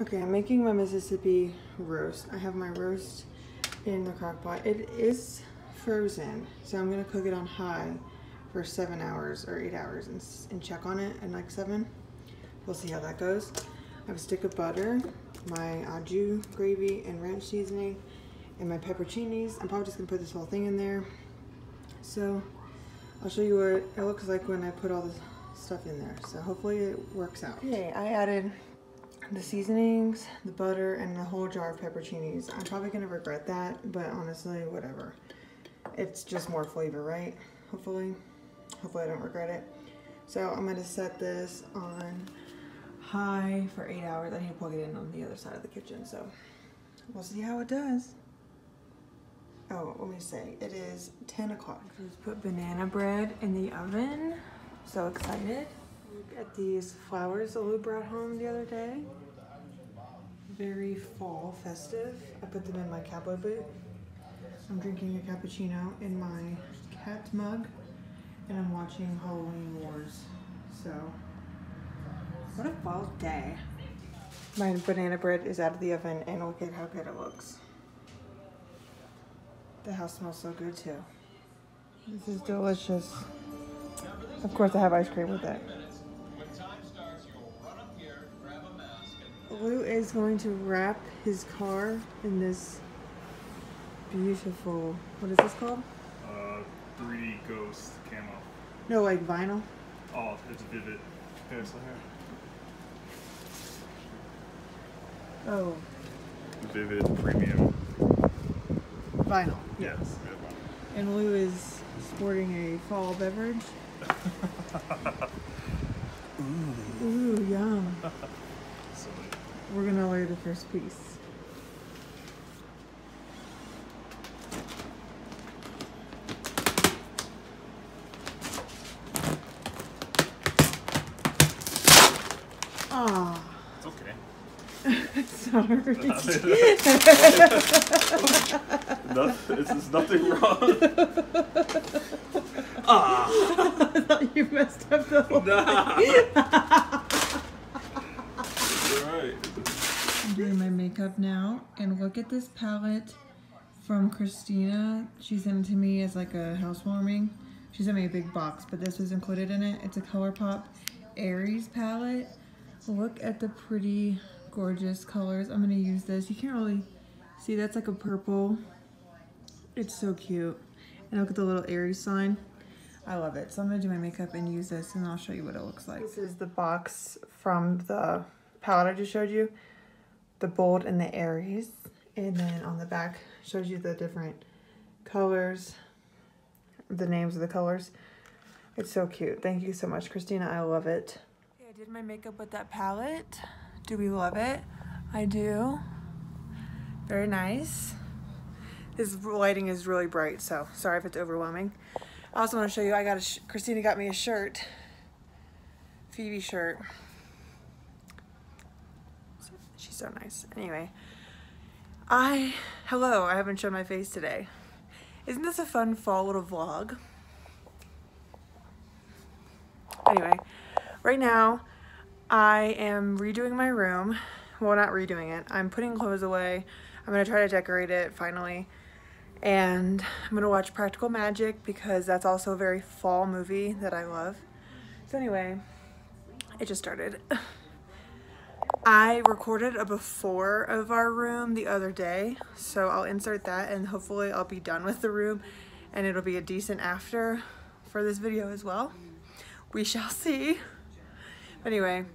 Okay, I'm making my Mississippi roast. I have my roast in the crock pot. It is frozen, so I'm gonna cook it on high for seven hours or eight hours and, and check on it at like seven. We'll see how that goes. I have a stick of butter, my jus gravy and ranch seasoning, and my pepperoncinis. I'm probably just gonna put this whole thing in there. So I'll show you what it looks like when I put all this stuff in there. So hopefully it works out. Okay, I added the seasonings, the butter, and the whole jar of pepperoncinis. I'm probably gonna regret that, but honestly, whatever. It's just more flavor, right? Hopefully. Hopefully I don't regret it. So I'm gonna set this on high for eight hours. I need to plug it in on the other side of the kitchen, so we'll see how it does. Oh, let me say, it is 10 o'clock. Just put banana bread in the oven. So excited. Look at these flowers that Lou brought home the other day. Very fall festive. I put them in my cowboy boot. I'm drinking a cappuccino in my cat mug and I'm watching Halloween Wars. So, what a fall day. My banana bread is out of the oven and look at how good it looks. The house smells so good too. This is delicious. Of course I have ice cream with it. Lou is going to wrap his car in this beautiful, what is this called? Uh, 3D Ghost camo. No, like vinyl. Oh, it's Vivid. So here. Oh, Vivid Premium. vinyl. Yes. And Lou is sporting a fall beverage. Ooh. Ooh, yum. We're gonna lay the first piece. Ah, It's okay. sorry. nothing, it's, there's nothing wrong. ah. I thought you messed up the whole Nah. Alright. I'm doing my makeup now, and look at this palette from Christina. She sent it to me as like a housewarming. She sent me a big box, but this was included in it. It's a ColourPop Aries palette. Look at the pretty, gorgeous colors. I'm gonna use this. You can't really see, that's like a purple. It's so cute. And look at the little Aries sign. I love it. So I'm gonna do my makeup and use this and I'll show you what it looks like. This is the box from the palette I just showed you. The bold and the Aries. And then on the back shows you the different colors, the names of the colors. It's so cute. Thank you so much, Christina. I love it. Okay, I did my makeup with that palette. Do we love it? I do. Very nice. This lighting is really bright, so sorry if it's overwhelming. I also want to show you, I got a, Christina got me a shirt. Phoebe shirt. So nice. Anyway, I, hello, I haven't shown my face today. Isn't this a fun fall little vlog? Anyway, right now I am redoing my room. Well, not redoing it. I'm putting clothes away. I'm gonna try to decorate it finally. And I'm gonna watch Practical Magic because that's also a very fall movie that I love. So anyway, it just started. I recorded a before of our room the other day, so I'll insert that and hopefully I'll be done with the room and it'll be a decent after for this video as well. We shall see. Anyway,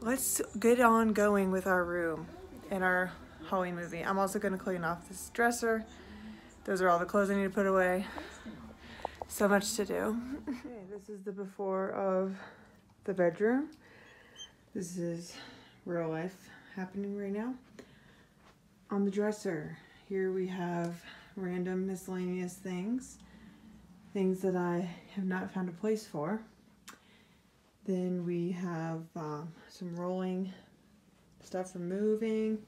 let's get on going with our room and our Halloween movie. I'm also gonna clean off this dresser. Those are all the clothes I need to put away. So much to do. Okay, this is the before of the bedroom. This is real life happening right now. On the dresser, here we have random miscellaneous things. Things that I have not found a place for. Then we have um, some rolling stuff for moving.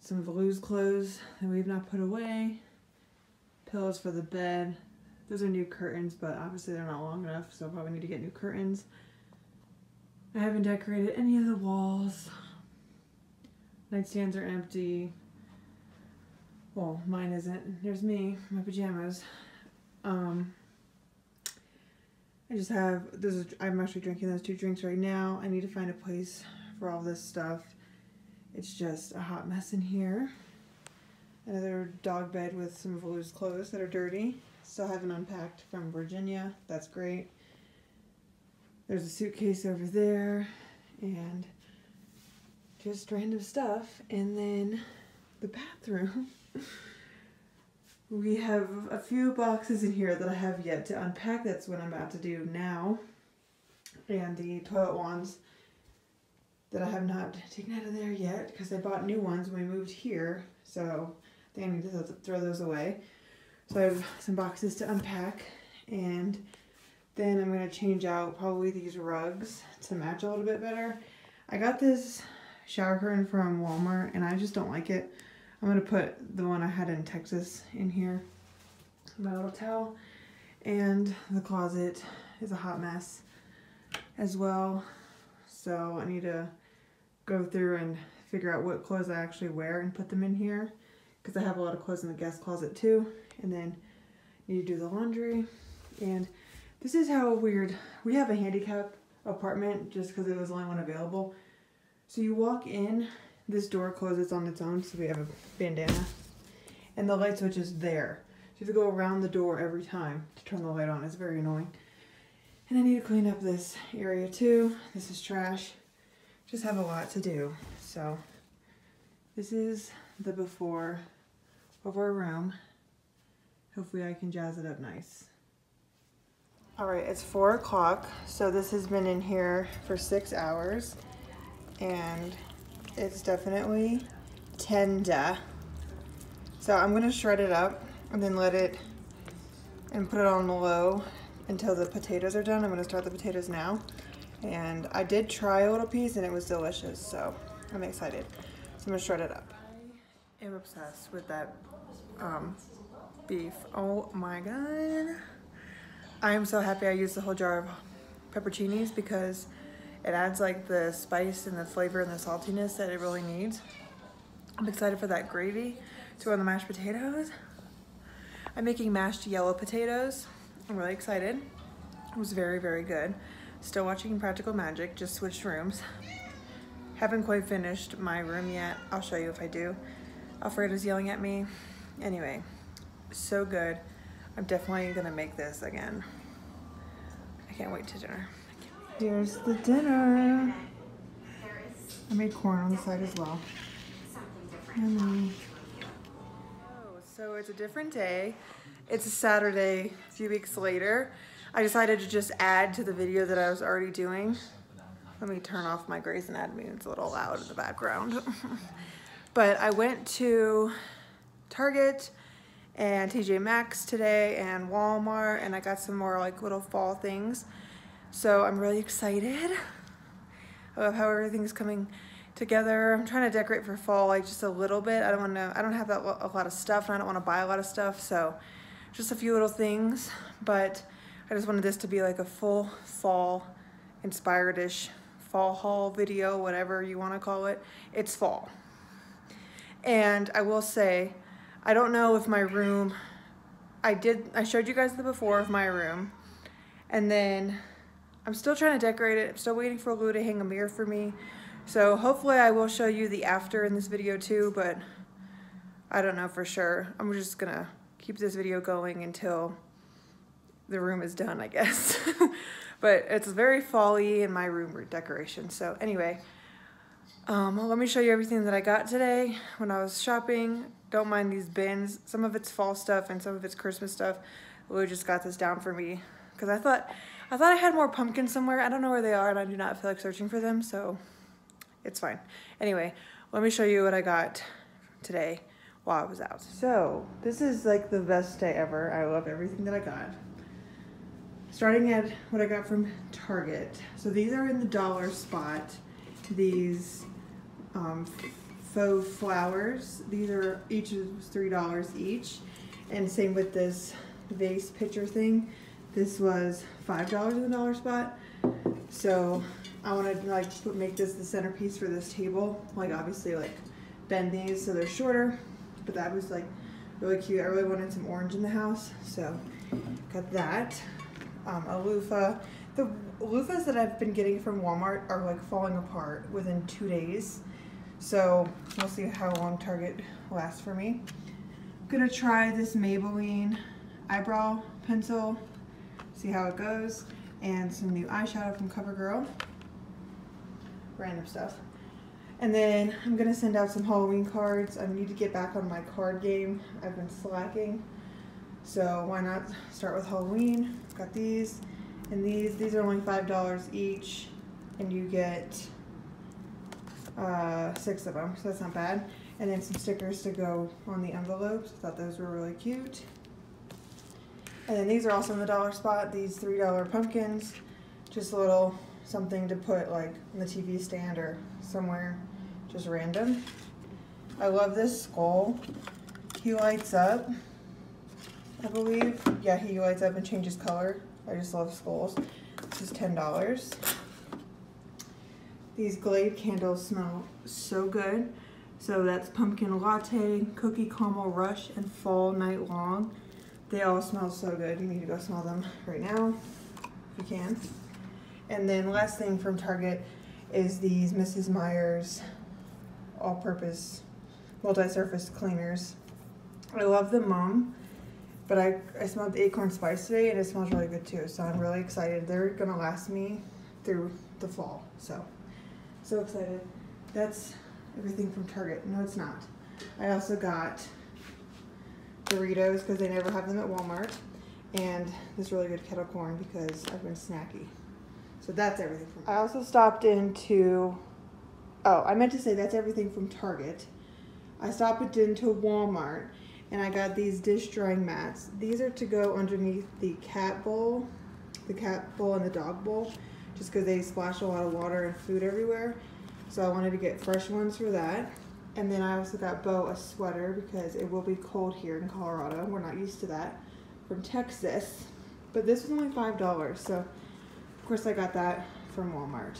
Some of Lou's clothes that we've not put away. Pillows for the bed. Those are new curtains, but obviously they're not long enough, so I'll probably need to get new curtains. I haven't decorated any of the walls. Nightstands are empty. Well, mine isn't. There's me, my pajamas. Um, I just have this. Is, I'm actually drinking those two drinks right now. I need to find a place for all this stuff. It's just a hot mess in here. Another dog bed with some of Lou's clothes that are dirty. Still haven't unpacked from Virginia. That's great. There's a suitcase over there and just random stuff. And then the bathroom. we have a few boxes in here that I have yet to unpack. That's what I'm about to do now. And the toilet wands that I have not taken out of there yet because I bought new ones when we moved here. So I think I need to throw those away. So I have some boxes to unpack and then I'm going to change out probably these rugs to match a little bit better. I got this shower curtain from Walmart and I just don't like it. I'm going to put the one I had in Texas in here. My little towel. And the closet is a hot mess as well. So I need to go through and figure out what clothes I actually wear and put them in here. Because I have a lot of clothes in the guest closet too. And then you do the laundry. And this is how weird. We have a handicap apartment just because it was the only one available. So you walk in, this door closes on its own, so we have a bandana. And the light switch is there. So you have to go around the door every time to turn the light on. It's very annoying. And I need to clean up this area too. This is trash. Just have a lot to do. So this is the before of our room. Hopefully I can jazz it up nice. All right, it's four o'clock. So this has been in here for six hours and it's definitely tender. So I'm gonna shred it up and then let it and put it on low until the potatoes are done. I'm gonna start the potatoes now. And I did try a little piece and it was delicious, so I'm excited. So I'm gonna shred it up. I am obsessed with that um, beef. Oh my God. I am so happy I used the whole jar of pepperoncinis because it adds like the spice and the flavor and the saltiness that it really needs. I'm excited for that gravy to go on the mashed potatoes. I'm making mashed yellow potatoes. I'm really excited. It was very, very good. Still watching Practical Magic, just switched rooms. Haven't quite finished my room yet. I'll show you if I do. Alfredo's yelling at me. Anyway, so good. I'm definitely gonna make this again. I can't wait to dinner. Here's the dinner. I made corn on the side as well. Oh, so it's a different day. It's a Saturday, a few weeks later. I decided to just add to the video that I was already doing. Let me turn off my Grey's Anatomy. It's a little loud in the background. but I went to Target and TJ Maxx today and Walmart and I got some more like little fall things. So I'm really excited of how everything's coming together. I'm trying to decorate for fall like just a little bit. I don't want to, I don't have that a lot of stuff and I don't want to buy a lot of stuff. So just a few little things, but I just wanted this to be like a full fall inspired-ish fall haul video, whatever you want to call it. It's fall. And I will say, I don't know if my room, I did, I showed you guys the before of my room. And then I'm still trying to decorate it. I'm still waiting for Lou to hang a mirror for me. So hopefully I will show you the after in this video too, but I don't know for sure. I'm just gonna keep this video going until the room is done, I guess. but it's very fall-y in my room decoration. So anyway, um, let me show you everything that I got today when I was shopping. Don't mind these bins. Some of it's fall stuff and some of it's Christmas stuff. Lou just got this down for me because I thought I thought I had more pumpkins somewhere. I don't know where they are and I do not feel like searching for them, so it's fine. Anyway, let me show you what I got today while I was out. So this is like the best day ever. I love everything that I got. Starting at what I got from Target. So these are in the dollar spot. These um, faux flowers. These are each is three dollars each, and same with this vase pitcher thing. This was five dollars in the dollar spot. So I want to like make this the centerpiece for this table. Like obviously like bend these so they're shorter. But that was like really cute. I really wanted some orange in the house, so got that. Um, a loofah. The loofahs that I've been getting from Walmart are like falling apart within two days. So we'll see how long Target lasts for me. I'm gonna try this Maybelline eyebrow pencil, see how it goes, and some new eyeshadow from CoverGirl. Random stuff. And then I'm gonna send out some Halloween cards. I need to get back on my card game. I've been slacking. So why not start with Halloween? Got these and these. These are only $5 each and you get uh, six of them, so that's not bad. And then some stickers to go on the envelopes. I thought those were really cute. And then these are also in the dollar spot. These $3 pumpkins. Just a little something to put like on the TV stand or somewhere just random. I love this skull. He lights up, I believe. Yeah, he lights up and changes color. I just love skulls. This is $10. These Glade candles smell so good. So that's pumpkin latte, cookie caramel rush, and fall night long. They all smell so good. You need to go smell them right now, if you can. And then last thing from Target is these Mrs. Meyer's all-purpose multi-surface cleaners. I love the mom, but I, I smelled the acorn spice today and it smells really good too. So I'm really excited. They're gonna last me through the fall. So, so excited. That's everything from Target. No, it's not. I also got Doritos because they never have them at Walmart and this really good kettle corn because I've been snacky. So that's everything from I also stopped into Oh, I meant to say that's everything from Target. I stopped into Walmart and I got these dish drying mats. These are to go underneath the cat bowl, the cat bowl and the dog bowl, just because they splash a lot of water and food everywhere. So I wanted to get fresh ones for that. And then I also got Bo a sweater because it will be cold here in Colorado. We're not used to that from Texas. But this was only $5. So of course I got that from Walmart.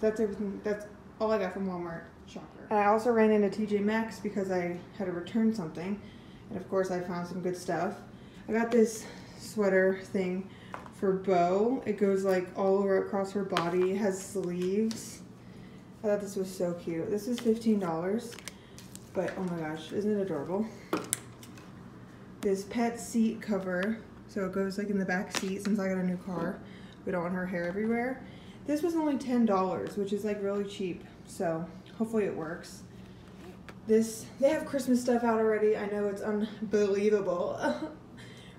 That's everything. That's all I got from Walmart. Shocker. And I also ran into TJ Maxx because I had to return something. And of course I found some good stuff. I got this sweater thing for Bo. It goes like all over across her body. It has sleeves. I thought this was so cute. This is $15. But oh my gosh, isn't it adorable? This pet seat cover. So it goes like in the back seat since I got a new car. We don't want her hair everywhere. This was only $10, which is like really cheap. So hopefully it works. This, they have Christmas stuff out already. I know it's unbelievable.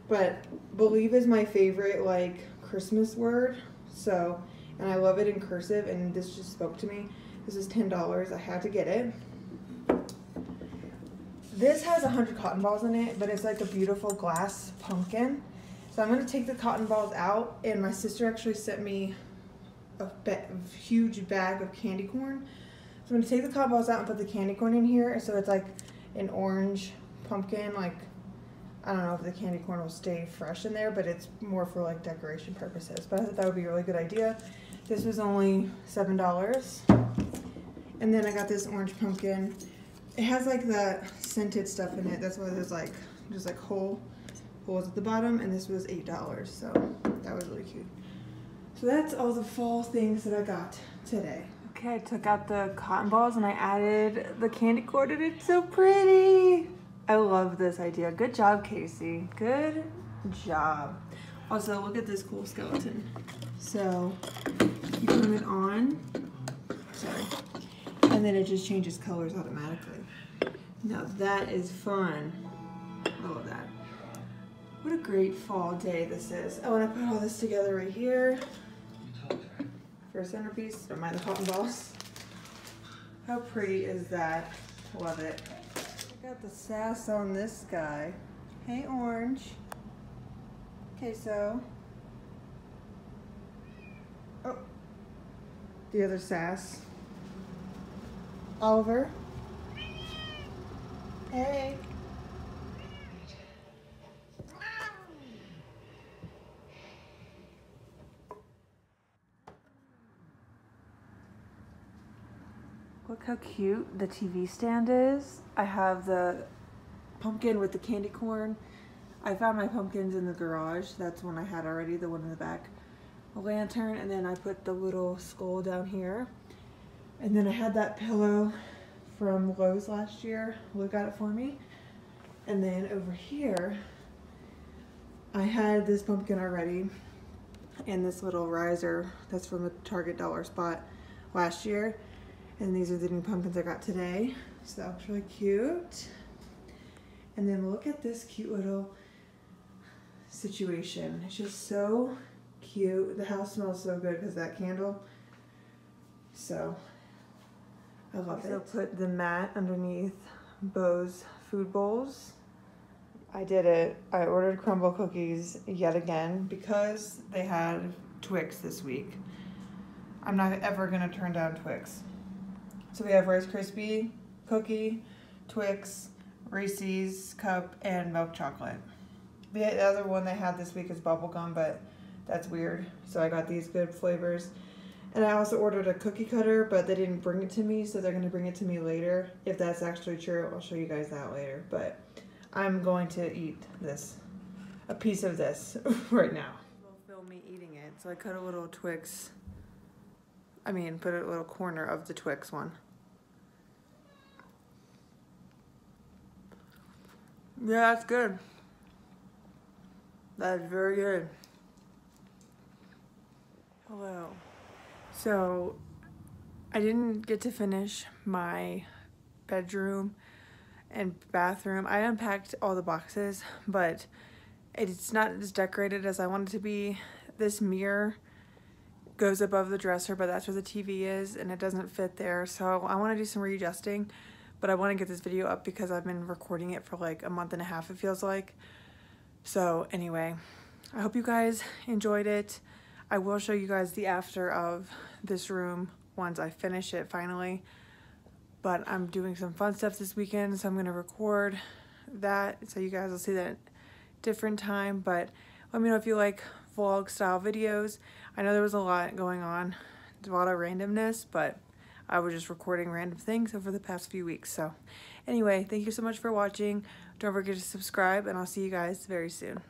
but believe is my favorite like Christmas word. So, and I love it in cursive and this just spoke to me. This is $10. I had to get it. This has 100 cotton balls in it, but it's like a beautiful glass pumpkin. So I'm going to take the cotton balls out, and my sister actually sent me a huge bag of candy corn. So I'm going to take the cotton balls out and put the candy corn in here. So it's like an orange pumpkin, like, I don't know if the candy corn will stay fresh in there, but it's more for like decoration purposes. But I thought that would be a really good idea. This was only $7. And then I got this orange pumpkin. It has like the scented stuff in it. That's why there's like, just like whole holes at the bottom. And this was $8. So that was really cute. So that's all the fall things that I got today. Okay, I took out the cotton balls and I added the candy corn and it's so pretty. I love this idea. Good job, Casey. Good job. Also, look at this cool skeleton. So, you put it on. Sorry and then it just changes colors automatically. Now that is fun. I love that. What a great fall day this is. I want to put all this together right here for a centerpiece. Don't mind the cotton balls. How pretty is that? Love it. Got the sass on this guy. Hey, Orange. Queso. Oh. The other sass. Oliver. Hey. Look how cute the TV stand is. I have the pumpkin with the candy corn. I found my pumpkins in the garage. That's one I had already, the one in the back. A lantern, and then I put the little skull down here. And then I had that pillow from Lowe's last year. Luke got it for me. And then over here, I had this pumpkin already and this little riser that's from a Target dollar spot last year. And these are the new pumpkins I got today. So that was really cute. And then look at this cute little situation. It's just so cute. The house smells so good because that candle. So I love so it. So put the mat underneath Bo's food bowls. I did it. I ordered Crumbl cookies yet again because they had Twix this week. I'm not ever gonna turn down Twix. So we have Rice Krispie cookie, Twix, Reese's cup, and milk chocolate. The other one they had this week is bubblegum, but that's weird. So I got these good flavors. And I also ordered a cookie cutter, but they didn't bring it to me, so they're going to bring it to me later. If that's actually true, I'll show you guys that later. But I'm going to eat this, a piece of this right now. Will film me eating it, so I cut a little Twix, I mean, put a little corner of the Twix one. Yeah, that's good. That's very good. Oh, Hello. So, I didn't get to finish my bedroom and bathroom. I unpacked all the boxes, but it's not as decorated as I wanted to be. This mirror goes above the dresser, but that's where the TV is, and it doesn't fit there. So I want to do some readjusting, but I want to get this video up because I've been recording it for like a month and a half, it feels like. So anyway, I hope you guys enjoyed it. I will show you guys the after of this room once I finish it finally. But I'm doing some fun stuff this weekend, so I'm going to record that so you guys will see that different time. But let me know if you like vlog style videos. I know there was a lot going on, a lot of randomness, but I was just recording random things over the past few weeks. So anyway, thank you so much for watching. Don't forget to subscribe, and I'll see you guys very soon.